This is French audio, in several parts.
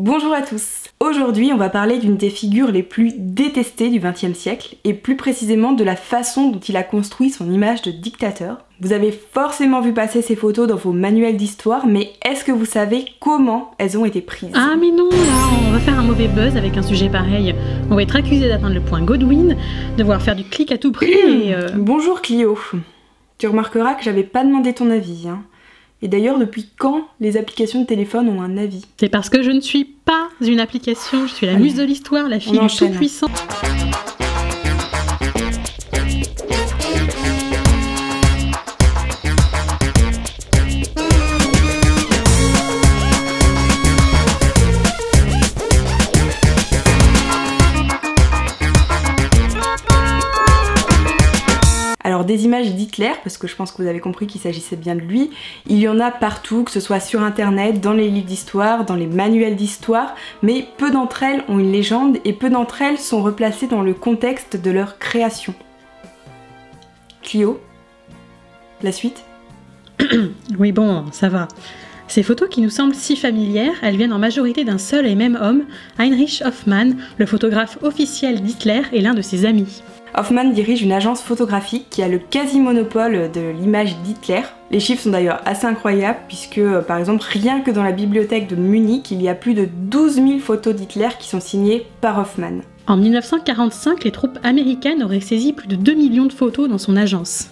Bonjour à tous Aujourd'hui on va parler d'une des figures les plus détestées du XXe siècle et plus précisément de la façon dont il a construit son image de dictateur. Vous avez forcément vu passer ces photos dans vos manuels d'histoire mais est-ce que vous savez comment elles ont été prises? Ah mais non là on va faire un mauvais buzz avec un sujet pareil. On va être accusé d'atteindre le point Godwin, devoir faire du clic à tout prix et... Euh, Bonjour Clio Tu remarqueras que j'avais pas demandé ton avis hein. Et d'ailleurs, depuis quand les applications de téléphone ont un avis? C'est parce que je ne suis pas une application, je suis la muse de l'histoire, la fille du tout-puissant. Images d'Hitler, parce que je pense que vous avez compris qu'il s'agissait bien de lui, il y en a partout, que ce soit sur internet, dans les livres d'histoire, dans les manuels d'histoire, mais peu d'entre elles ont une légende et peu d'entre elles sont replacées dans le contexte de leur création. Clio La suite Oui bon, ça va. Ces photos qui nous semblent si familières, elles viennent en majorité d'un seul et même homme, Heinrich Hoffmann, le photographe officiel d'Hitler et l'un de ses amis. Hoffman dirige une agence photographique qui a le quasi-monopole de l'image d'Hitler. Les chiffres sont d'ailleurs assez incroyables puisque, euh, par exemple, rien que dans la bibliothèque de Munich, il y a plus de 12 000 photos d'Hitler qui sont signées par Hoffman. En 1945, les troupes américaines auraient saisi plus de 2 millions de photos dans son agence.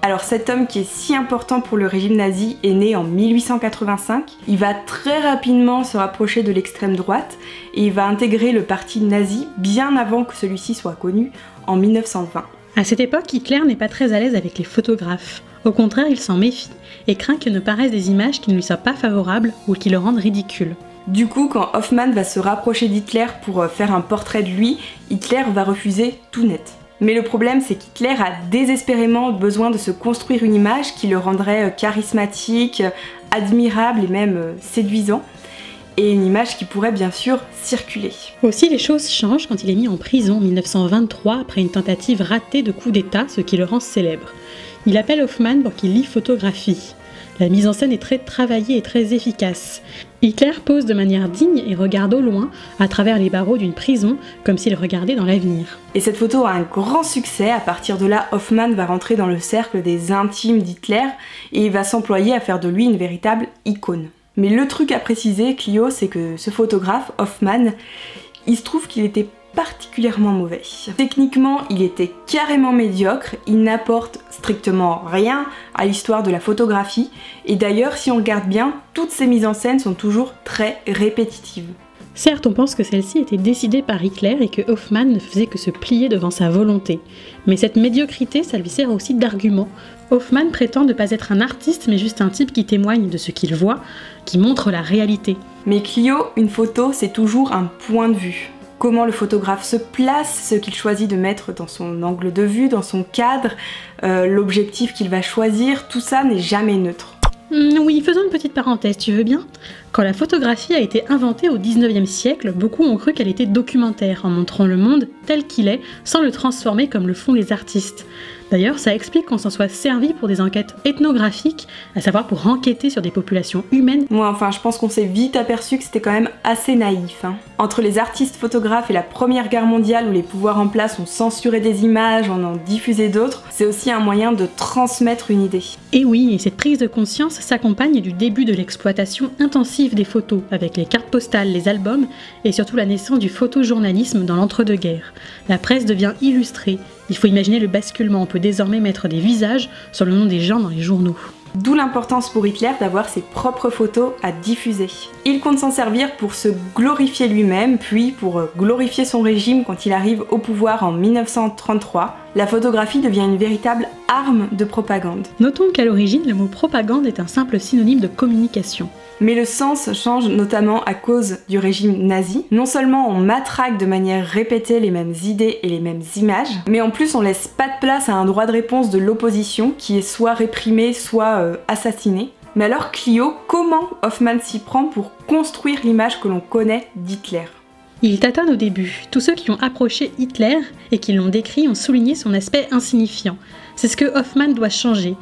Alors cet homme qui est si important pour le régime nazi est né en 1885. Il va très rapidement se rapprocher de l'extrême droite et il va intégrer le parti nazi bien avant que celui-ci soit connu en 1920. À cette époque, Hitler n'est pas très à l'aise avec les photographes. Au contraire, il s'en méfie et craint que ne paraissent des images qui ne lui soient pas favorables ou qui le rendent ridicule. Du coup, quand Hoffman va se rapprocher d'Hitler pour euh, faire un portrait de lui, Hitler va refuser tout net. Mais le problème, c'est qu'Hitler a désespérément besoin de se construire une image qui le rendrait euh, charismatique, euh, admirable et même euh, séduisant. Et une image qui pourrait bien sûr circuler. Aussi, les choses changent quand il est mis en prison en 1923 après une tentative ratée de coup d'État, ce qui le rend célèbre. Il appelle Hoffman pour qu'il lit photographie. La mise en scène est très travaillée et très efficace. Hitler pose de manière digne et regarde au loin, à travers les barreaux d'une prison, comme s'il regardait dans l'avenir. Et cette photo a un grand succès. À partir de là, Hoffman va rentrer dans le cercle des intimes d'Hitler et va s'employer à faire de lui une véritable icône. Mais le truc à préciser, Clio, c'est que ce photographe, Hoffman, il se trouve qu'il était particulièrement mauvais. Techniquement, il était carrément médiocre, il n'apporte strictement rien à l'histoire de la photographie, et d'ailleurs, si on regarde bien, toutes ces mises en scène sont toujours très répétitives. Certes, on pense que celle-ci était décidée par Hitler et que Hoffman ne faisait que se plier devant sa volonté. Mais cette médiocrité, ça lui sert aussi d'argument. Hoffman prétend ne pas être un artiste, mais juste un type qui témoigne de ce qu'il voit, qui montre la réalité. Mais Clio, une photo, c'est toujours un point de vue comment le photographe se place, ce qu'il choisit de mettre dans son angle de vue, dans son cadre, euh, l'objectif qu'il va choisir, tout ça n'est jamais neutre. Hmm, oui, faisons une petite parenthèse, tu veux bien? Quand la photographie a été inventée au 19e siècle, beaucoup ont cru qu'elle était documentaire, en montrant le monde tel qu'il est, sans le transformer comme le font les artistes. D'ailleurs, ça explique qu'on s'en soit servi pour des enquêtes ethnographiques, à savoir pour enquêter sur des populations humaines. Moi, enfin, je pense qu'on s'est vite aperçu que c'était quand même assez naïf. Hein. Entre les artistes photographes et la Première Guerre mondiale où les pouvoirs en place ont censuré des images, en ont diffusé d'autres, c'est aussi un moyen de transmettre une idée. Et oui, et cette prise de conscience s'accompagne du début de l'exploitation intensive des photos, avec les cartes postales, les albums, et surtout la naissance du photojournalisme dans l'entre-deux-guerres. La presse devient illustrée, il faut imaginer le basculement, on peut désormais mettre des visages sur le nom des gens dans les journaux. D'où l'importance pour Hitler d'avoir ses propres photos à diffuser. Il compte s'en servir pour se glorifier lui-même, puis pour glorifier son régime quand il arrive au pouvoir en 1933. La photographie devient une véritable arme de propagande. Notons qu'à l'origine, le mot propagande est un simple synonyme de communication. Mais le sens change notamment à cause du régime nazi. Non seulement on matraque de manière répétée les mêmes idées et les mêmes images, mais en plus on laisse pas de place à un droit de réponse de l'opposition qui est soit réprimé, soit euh, assassiné. Mais alors Clio, comment Hoffman s'y prend pour construire l'image que l'on connaît d'Hitler? Il tâtonne au début. Tous ceux qui ont approché Hitler et qui l'ont décrit ont souligné son aspect insignifiant. C'est ce que Hoffman doit changer.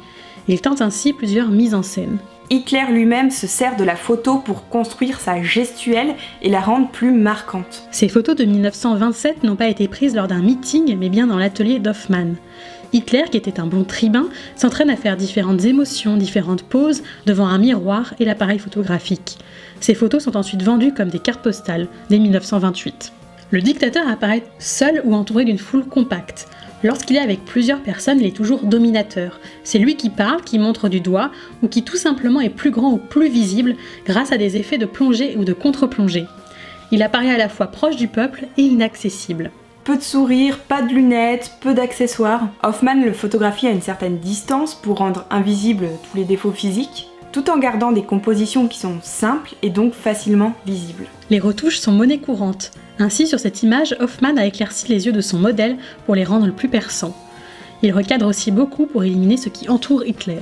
Il tente ainsi plusieurs mises en scène. Hitler lui-même se sert de la photo pour construire sa gestuelle et la rendre plus marquante. Ces photos de 1927 n'ont pas été prises lors d'un meeting, mais bien dans l'atelier d'Hoffmann. Hitler, qui était un bon tribun, s'entraîne à faire différentes émotions, différentes poses devant un miroir et l'appareil photographique. Ces photos sont ensuite vendues comme des cartes postales dès 1928. Le dictateur apparaît seul ou entouré d'une foule compacte. Lorsqu'il est avec plusieurs personnes, il est toujours dominateur. C'est lui qui parle, qui montre du doigt, ou qui tout simplement est plus grand ou plus visible grâce à des effets de plongée ou de contre-plongée. Il apparaît à la fois proche du peuple et inaccessible. Peu de sourires, pas de lunettes, peu d'accessoires. Hoffman le photographie à une certaine distance pour rendre invisibles tous les défauts physiques, tout en gardant des compositions qui sont simples et donc facilement visibles. Les retouches sont monnaie courante. Ainsi, sur cette image, Hoffman a éclairci les yeux de son modèle pour les rendre plus perçants. Il recadre aussi beaucoup pour éliminer ce qui entoure Hitler.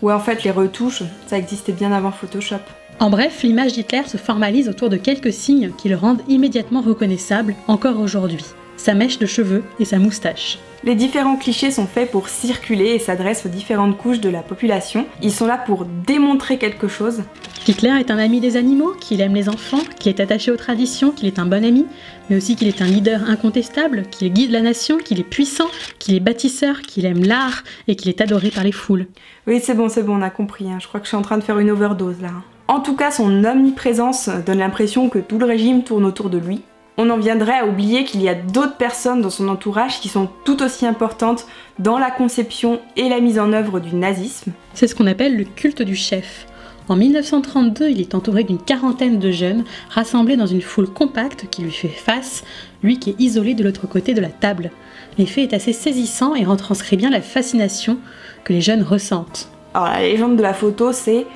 Ouais, en fait, les retouches, ça existait bien avant Photoshop. En bref, l'image d'Hitler se formalise autour de quelques signes qui le rendent immédiatement reconnaissable, encore aujourd'hui. Sa mèche de cheveux et sa moustache. Les différents clichés sont faits pour circuler et s'adressent aux différentes couches de la population. Ils sont là pour démontrer quelque chose. Hitler est un ami des animaux, qu'il aime les enfants, qu'il est attaché aux traditions, qu'il est un bon ami, mais aussi qu'il est un leader incontestable, qu'il guide la nation, qu'il est puissant, qu'il est bâtisseur, qu'il aime l'art et qu'il est adoré par les foules. Oui, c'est bon, c'est bon, on a compris. Hein. Je crois que je suis en train de faire une overdose là. En tout cas, son omniprésence donne l'impression que tout le régime tourne autour de lui on en viendrait à oublier qu'il y a d'autres personnes dans son entourage qui sont tout aussi importantes dans la conception et la mise en œuvre du nazisme. C'est ce qu'on appelle le culte du chef. En 1932, il est entouré d'une quarantaine de jeunes rassemblés dans une foule compacte qui lui fait face, lui qui est isolé de l'autre côté de la table. L'effet est assez saisissant et retranscrit bien la fascination que les jeunes ressentent. Alors la légende de la photo, c'est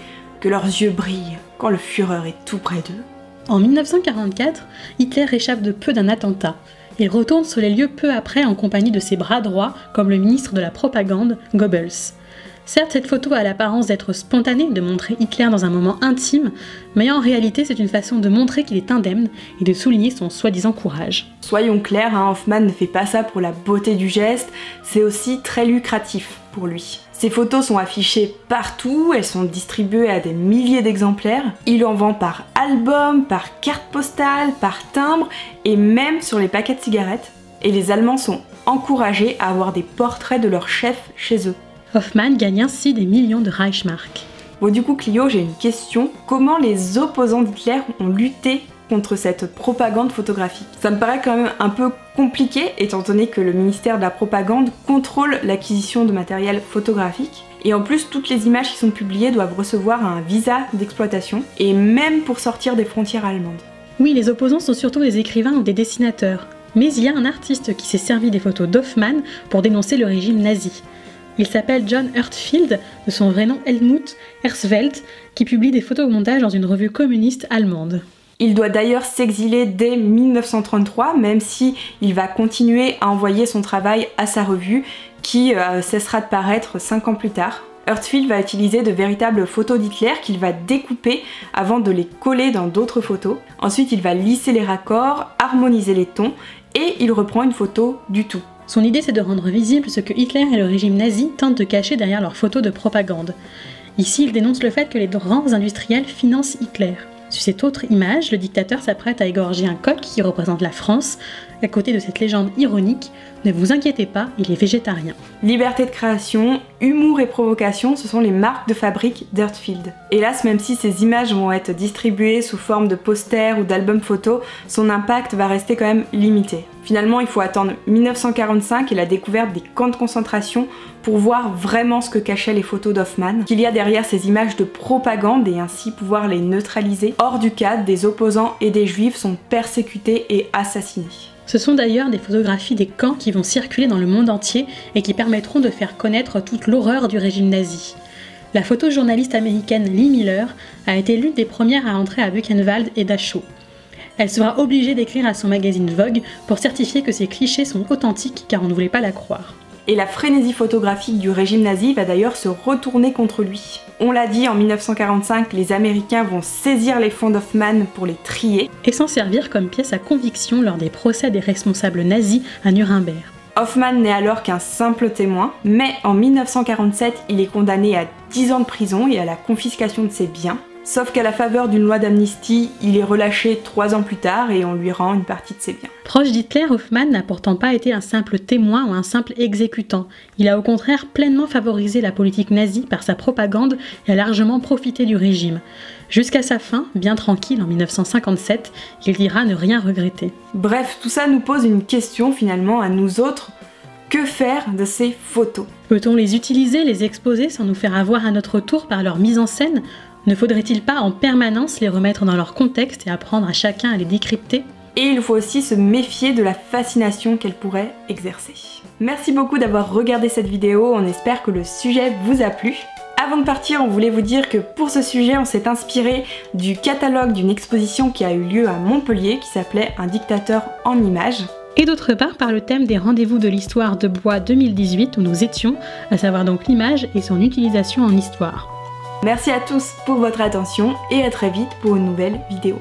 que leurs yeux brillent quand le Führer est tout près d'eux en 1944, Hitler échappe de peu d'un attentat. Il retourne sur les lieux peu après en compagnie de ses bras droits, comme le ministre de la propagande, Goebbels. Certes, cette photo a l'apparence d'être spontanée, de montrer Hitler dans un moment intime, mais en réalité, c'est une façon de montrer qu'il est indemne et de souligner son soi-disant courage. Soyons clairs, hein, Hoffman ne fait pas ça pour la beauté du geste, c'est aussi très lucratif pour lui. Ces photos sont affichées partout, elles sont distribuées à des milliers d'exemplaires. Il en vend par album, par carte postale, par timbre et même sur les paquets de cigarettes. Et les Allemands sont encouragés à avoir des portraits de leurs chefs chez eux. Hoffmann gagne ainsi des millions de Reichsmark. Bon du coup Clio, j'ai une question. Comment les opposants d'Hitler ont lutté contre cette propagande photographique. Ça me paraît quand même un peu compliqué étant donné que le ministère de la propagande contrôle l'acquisition de matériel photographique. Et en plus, toutes les images qui sont publiées doivent recevoir un visa d'exploitation, et même pour sortir des frontières allemandes. Oui, les opposants sont surtout des écrivains ou des dessinateurs. Mais il y a un artiste qui s'est servi des photos d'Hoffmann pour dénoncer le régime nazi. Il s'appelle John Hertfield, de son vrai nom Helmut Hersfeld, qui publie des photomontages dans une revue communiste allemande. Il doit d'ailleurs s'exiler dès 1933, même si il va continuer à envoyer son travail à sa revue, qui euh, cessera de paraître 5 ans plus tard. Hertzfield va utiliser de véritables photos d'Hitler qu'il va découper avant de les coller dans d'autres photos. Ensuite, il va lisser les raccords, harmoniser les tons et il reprend une photo du tout. Son idée, c'est de rendre visible ce que Hitler et le régime nazi tentent de cacher derrière leurs photos de propagande. Ici, il dénonce le fait que les grands industriels financent Hitler. Sur cette autre image, le dictateur s'apprête à égorger un coq qui représente la France. À côté de cette légende ironique, ne vous inquiétez pas, il est végétarien. Liberté de création, humour et provocation, ce sont les marques de fabrique d'Earthfield. Hélas, même si ces images vont être distribuées sous forme de posters ou d'albums photos, son impact va rester quand même limité. Finalement, il faut attendre 1945 et la découverte des camps de concentration pour voir vraiment ce que cachaient les photos d'Hoffman, qu'il y a derrière ces images de propagande et ainsi pouvoir les neutraliser. Hors du cadre, des opposants et des juifs sont persécutés et assassinés. Ce sont d'ailleurs des photographies des camps qui vont circuler dans le monde entier et qui permettront de faire connaître toute l'horreur du régime nazi. La photojournaliste américaine Lee Miller a été l'une des premières à entrer à Buchenwald et Dachau. Elle sera obligée d'écrire à son magazine Vogue pour certifier que ces clichés sont authentiques car on ne voulait pas la croire et la frénésie photographique du régime nazi va d'ailleurs se retourner contre lui. On l'a dit, en 1945, les Américains vont saisir les fonds d'Hoffmann pour les trier. Et s'en servir comme pièce à conviction lors des procès des responsables nazis à Nuremberg. Hoffmann n'est alors qu'un simple témoin, mais en 1947, il est condamné à 10 ans de prison et à la confiscation de ses biens. Sauf qu'à la faveur d'une loi d'amnistie, il est relâché trois ans plus tard et on lui rend une partie de ses biens. Proche d'Hitler, Hoffman n'a pourtant pas été un simple témoin ou un simple exécutant. Il a au contraire pleinement favorisé la politique nazie par sa propagande et a largement profité du régime. Jusqu'à sa fin, bien tranquille en 1957, il dira ne rien regretter. Bref, tout ça nous pose une question finalement à nous autres. Que faire de ces photos? Peut-on les utiliser, les exposer sans nous faire avoir à notre tour par leur mise en scène? Ne faudrait-il pas en permanence les remettre dans leur contexte et apprendre à chacun à les décrypter? Et il faut aussi se méfier de la fascination qu'elles pourraient exercer. Merci beaucoup d'avoir regardé cette vidéo, on espère que le sujet vous a plu. Avant de partir, on voulait vous dire que pour ce sujet, on s'est inspiré du catalogue d'une exposition qui a eu lieu à Montpellier qui s'appelait Un dictateur en images. Et d'autre part par le thème des rendez-vous de l'histoire de Bois 2018 où nous étions, à savoir donc l'image et son utilisation en histoire. Merci à tous pour votre attention et à très vite pour une nouvelle vidéo.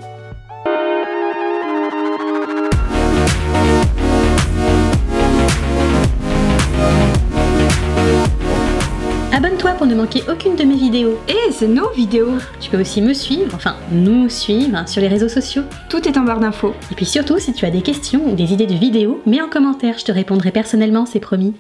Abonne-toi pour ne manquer aucune de mes vidéos. Et c'est nos vidéos Tu peux aussi me suivre, enfin nous suivre sur les réseaux sociaux. Tout est en barre d'infos. Et puis surtout, si tu as des questions ou des idées de vidéos, mets en commentaire, je te répondrai personnellement, c'est promis.